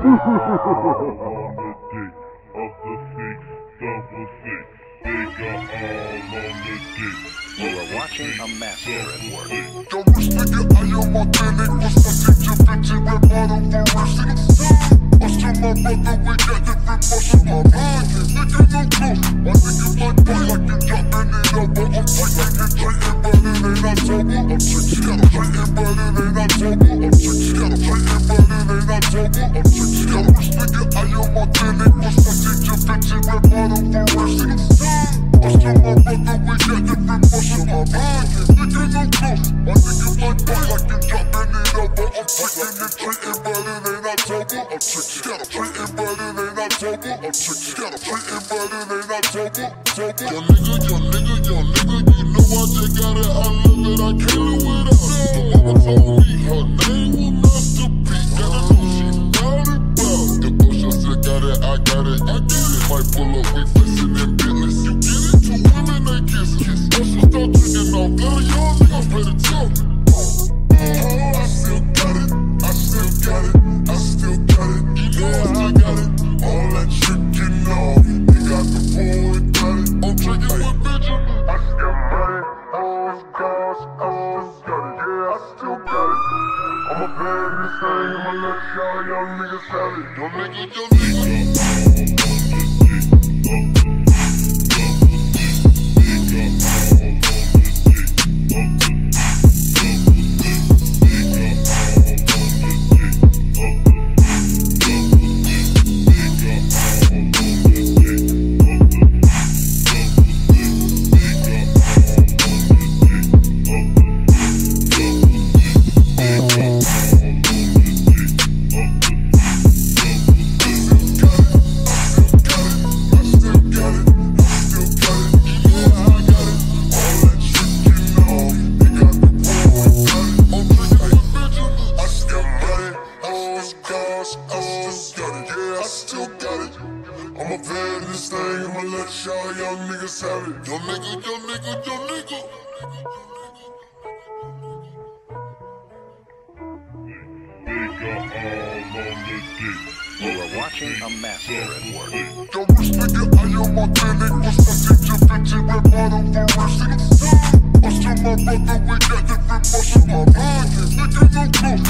on the dick of the six double six. They all on the dick. You are watching a master at work. Yo, rich nigga, I am authentic. Rap bottom for to my brother, we got different muscles. My mind, nigga, no. My nigga, like boy, like you dropping it over. I'm taking it, trading, but it ain't October. I'm but it ain't October. I'm but it ain't October. I'm got a rich nigga, I am authentic. What's that teacher, bitch? Rap bottom for rest. Us to my brother, we got different muscles. My mind, nigga, no close. My nigga, like boy, like you dropping it over. I'm taking it, trading, but it ain't October. I'm a trading, but it ain't October. I'm a trading, but it ain't October. Young nigga, young nigga, young nigga, you know I just got it. I love it, I can't live without it. My mama told me her name was Master start drinking off, let young nigga better. Oh, I still got it, I still got it, I still got it. Yeah, I got it. All that chicken off, you got the boy, got it. I'm drinking with Benjamin. I still got it. I still got it. Yeah, I still got it. I'm a bad this thing. I'ma let y'all young niggas have it. Young nigga, young nigga. Still got it. I'm a bad this thing. I'ma let y'all young niggas have it. Young nigga, young nigga, young nigga. They got all on the dick. You are watching a master at work. Yo, rich nigga, I am authentic. What's that teacher, bitch? Rap bottom for. Us to my brother, we got different muscles. My mind, nigga, no close.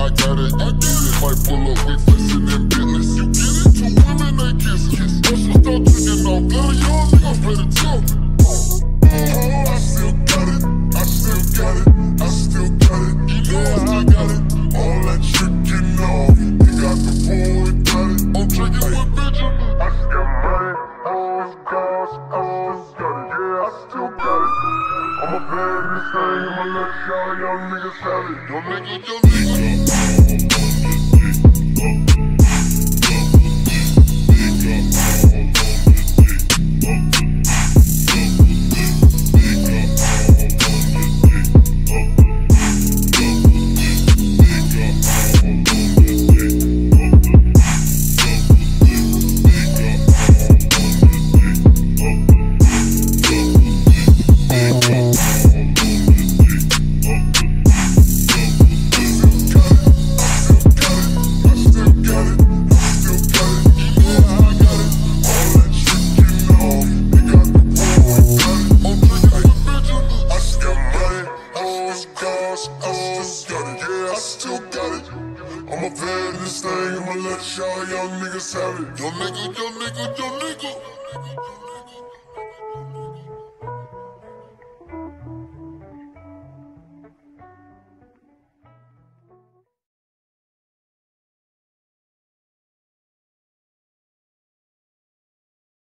I got it, I get it. Might pull up, we flexing in niggas make it. Young let y'all young niggas have it. Young nigga, young nigga, young nigga.